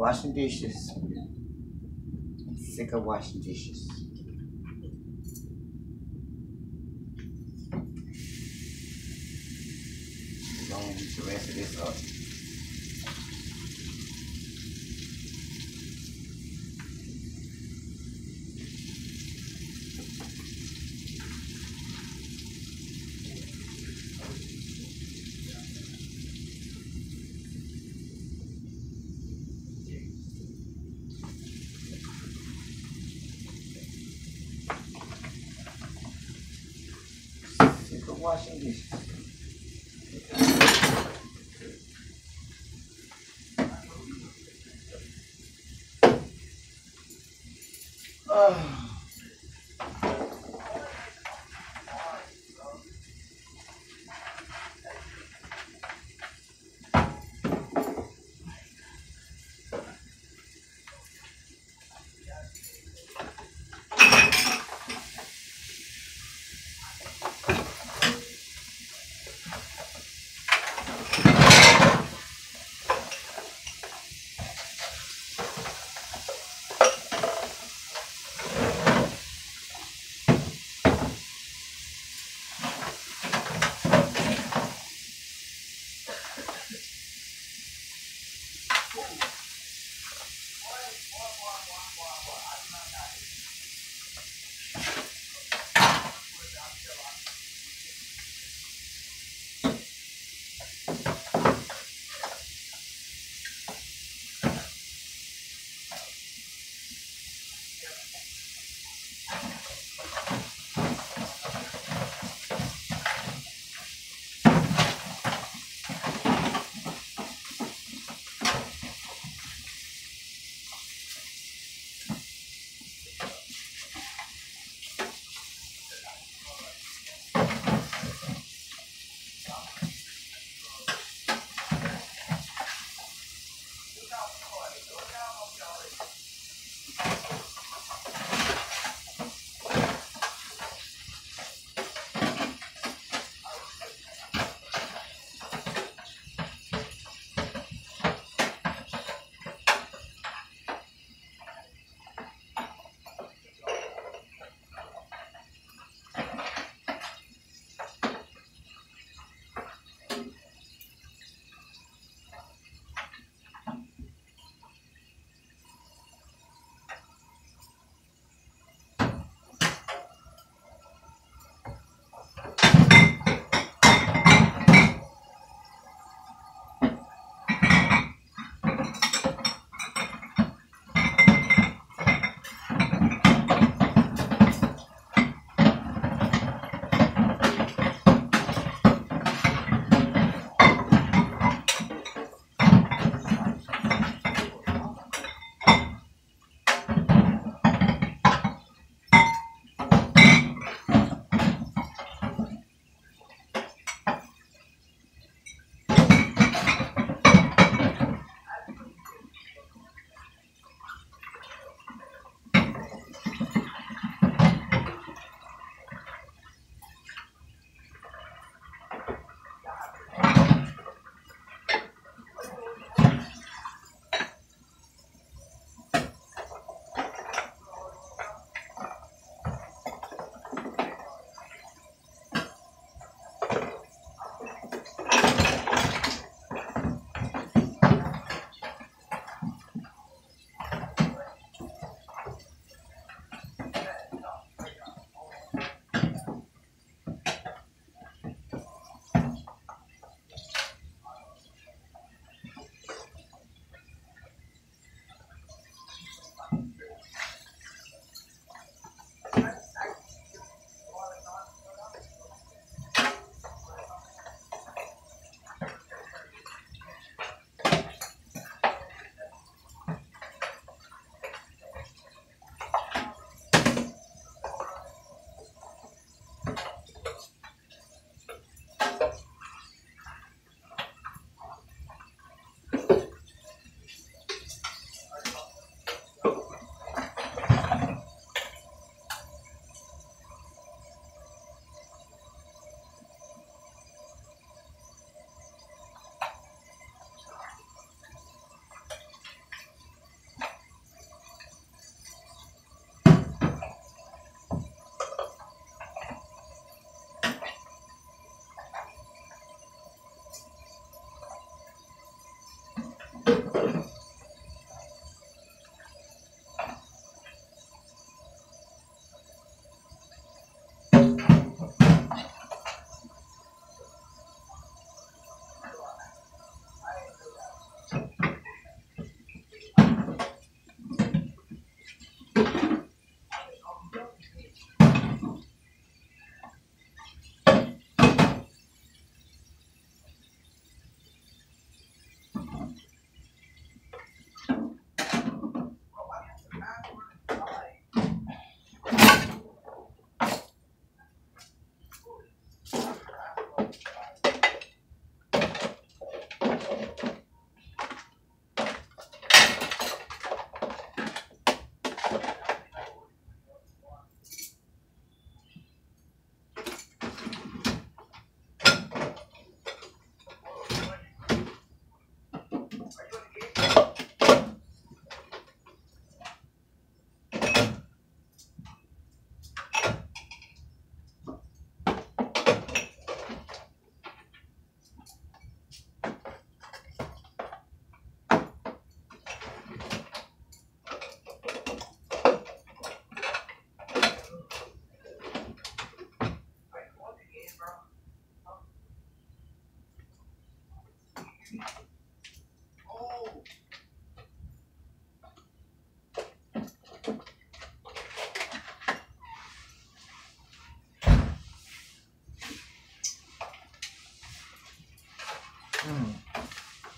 washing dishes. Sick of washing dishes. Gonna the rest of this up. Sick of washing dishes. Oh.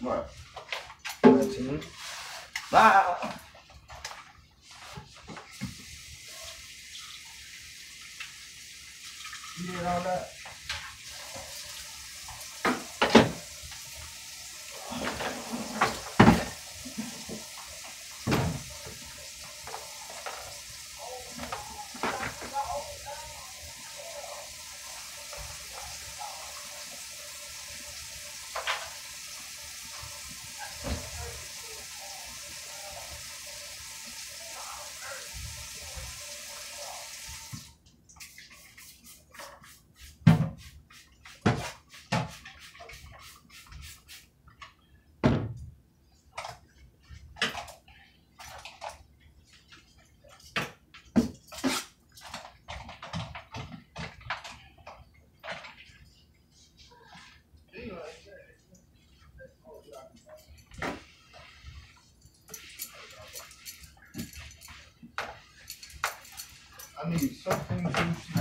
What? 19. Ah! Need something to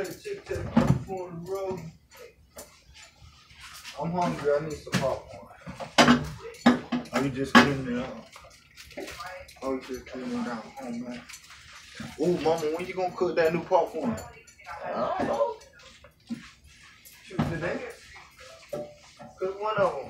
Better take that popcorn road. I'm hungry. I need some popcorn. Are you just cleaning it up? Oh, you just cleaning it out. Oh, man. Oh, mama, when you gonna cook that new popcorn? I don't know. Shoot today. Cook one of them.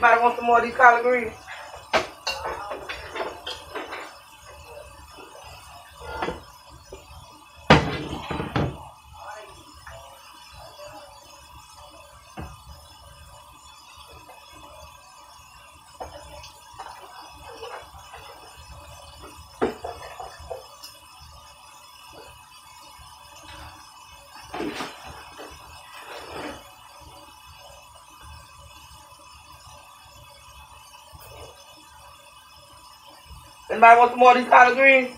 Anybody want some more of these collard greens? Anybody want some more of these collard greens?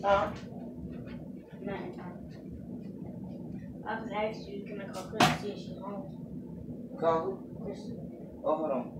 Ja. Nee. Afgeleid, je kan ook rustig. Kan? Rustig. Waarom?